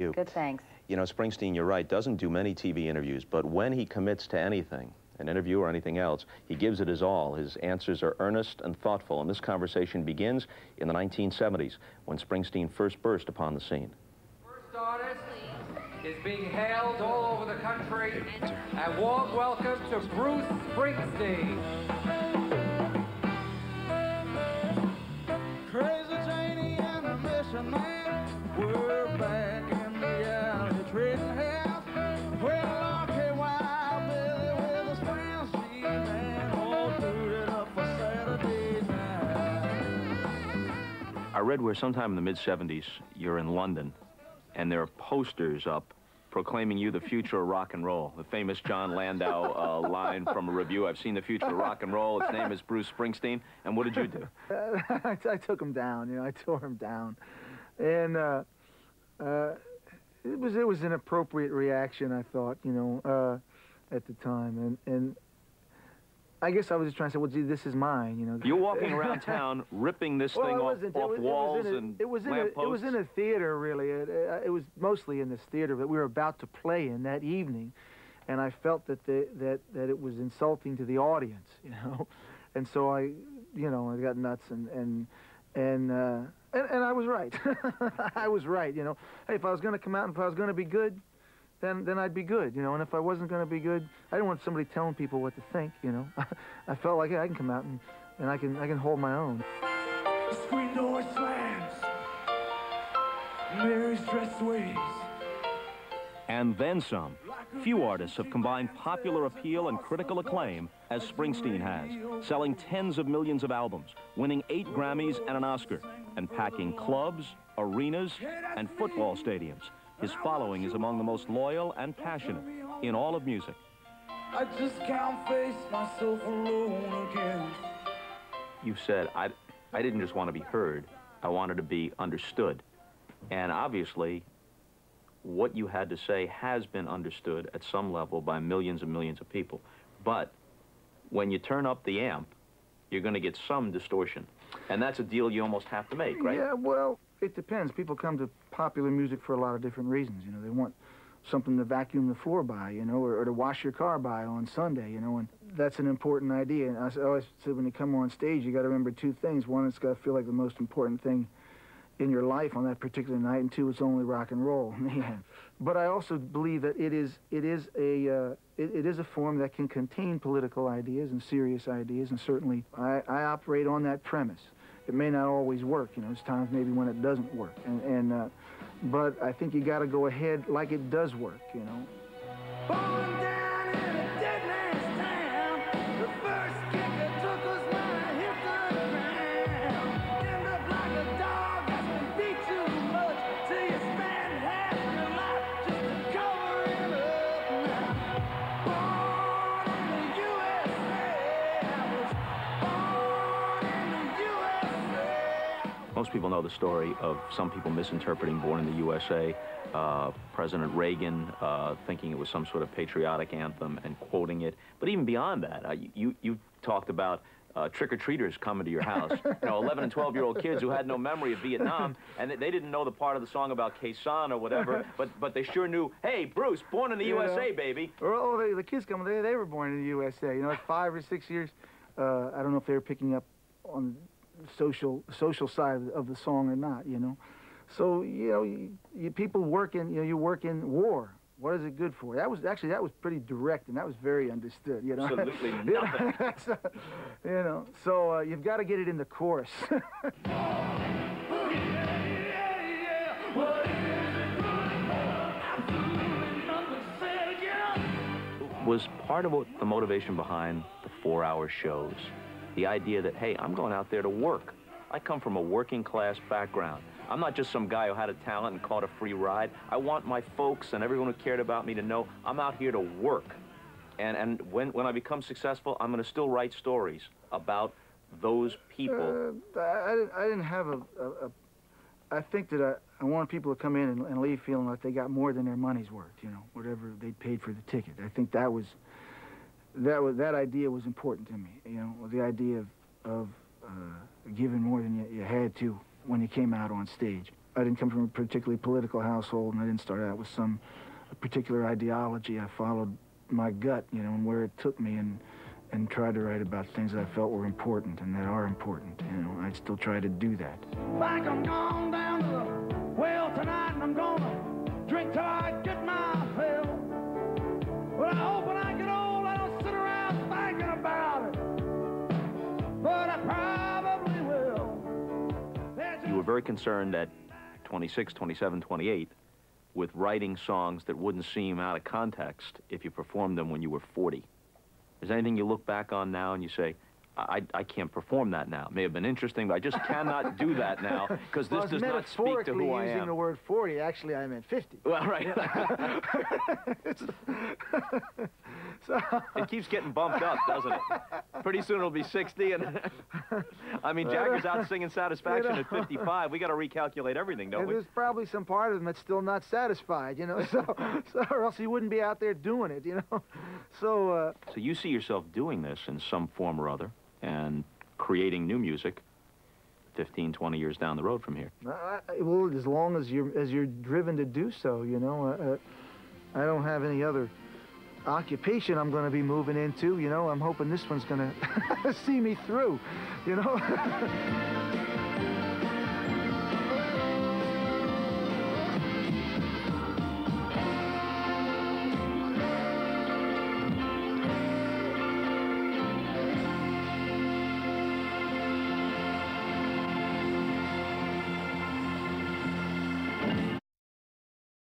You. Good, thanks. You know, Springsteen, you're right, doesn't do many TV interviews, but when he commits to anything, an interview or anything else, he gives it his all. His answers are earnest and thoughtful, and this conversation begins in the 1970s when Springsteen first burst upon the scene. First artist is being hailed all over the country. A warm welcome to Bruce Springsteen. I read where sometime in the mid-70s you're in London, and there are posters up proclaiming you the future of rock and roll. The famous Jon Landau uh, line from a review, I've seen the future of rock and roll. Its name is Bruce Springsteen. And what did you do? I, I took him down, you know, I tore him down. And uh, uh, it was it was an appropriate reaction, I thought, you know, uh, at the time. And, and I guess I was just trying to say, well, gee, this is mine, you know. You're walking around town ripping this Well, thing off, off it was, walls it was in a, and it was in a, it was in a theater, really. It, uh, it was mostly in this theater that we were about to play in that evening, and I felt that the, that that it was insulting to the audience, you know, and so I, you know, I got nuts and and and uh, and, and I was right. I was right, you know. Hey, if I was going to come out and if I was going to be good, then then I'd be good, you know. And if I wasn't going to be good, I didn't want somebody telling people what to think, you know. I felt like hey, I can come out and, and I can I can hold my own. Screen door slams. Mary's dress sways. And then some. Few artists have combined popular appeal and critical acclaim as Springsteen has, selling tens of millions of albums, winning eight Grammys and an Oscar, and packing clubs, arenas, and football stadiums. His following is among the most loyal and passionate in all of music. I just can't face myself alone again. you said, I, I didn't just want to be heard, I wanted to be understood. And obviously, what you had to say has been understood at some level by millions and millions of people. But when you turn up the amp, you're going to get some distortion. And that's a deal you almost have to make, right? Yeah, well, it depends. People come to popular music for a lot of different reasons. You know, they want something to vacuum the floor by, you know, or, or to wash your car by on Sunday, you know, and that's an important idea. And I always said when you come on stage, you got to remember two things. One, it's got to feel like the most important thing in your life on that particular night, and two, it's only rock and roll. But I also believe that it is it is a uh, it, it is a form that can contain political ideas and serious ideas, and certainly I, I operate on that premise. It may not always work, you know. There's times maybe when it doesn't work, and and uh, but I think you got to go ahead like it does work, you know. Most people know the story of some people misinterpreting Born in the USA, uh, President Reagan uh, thinking it was some sort of patriotic anthem and quoting it. But even beyond that, uh, you, you talked about uh, trick-or-treaters coming to your house. you know, 11 and 12-year-old kids who had no memory of Vietnam, and they- didn't know the part of the song about Sanh or whatever, but, but they sure knew, hey, Bruce, Born in the You know. USA, baby. Or oh, they, the kids coming, they, they were born in the USA. You know, at five or six years. Uh, I don't know if they were picking up on social social side of the, song or not. You know, so you know, you, you people work in you know you work in war. What is it good for? That was actually that was pretty direct and that was very understood. You know, Absolutely You know, nothing. so, you know, so uh, you've got to get it in the chorus. was part of what the motivation behind the four-hour shows. The idea that, hey, I'm going out there to work. I come from a working class background. I'm not just some guy who had a talent and caught a free ride. I want my folks and everyone who cared about me to know I'm out here to work. And, and when, when I become successful, I'm going to still write stories about those people. Uh, I, I didn't- have a, a, a. I think that I, I wanted people to come in and, and leave feeling like they got more than their money's worth. You know, whatever they paid for the ticket. I think that was, that was that idea was important to me. You know, the idea of of uh, giving more than you, you had to when you came out on stage. I didn't come from a particularly political household, and I didn't start out with some particular ideology. I followed my gut, you know, and where it took me, and and tried to write about things that I felt were important and that are important. You know, I still try to do that. Like very concerned at 26, 27, 28 with writing songs that wouldn't seem out of context if you performed them when you were 40. Is there anything you look back on now and you say, I, I can't perform that now. It may have been interesting, but I just cannot do that now because Well, this does not speak to who I using the word 40. Actually, I meant 50. Well, right. So, it keeps getting bumped up, doesn't it? Pretty soon it'll be 60, and I mean, Jagger's out singing Satisfaction at 55. We got to recalculate everything, don't and we? there's probably some part of him that's still not satisfied, you know. So, so or else he wouldn't be out there doing it, you know. So, uh, So you see yourself doing this in some form or other and creating new music 15, 20 years down the road from here. I, I- well, as long as you're as you're driven to do so, you know. Uh, uh, I don't have any other occupation I'm going to be moving into. You know, I'm hoping this one's going to see me through. You know.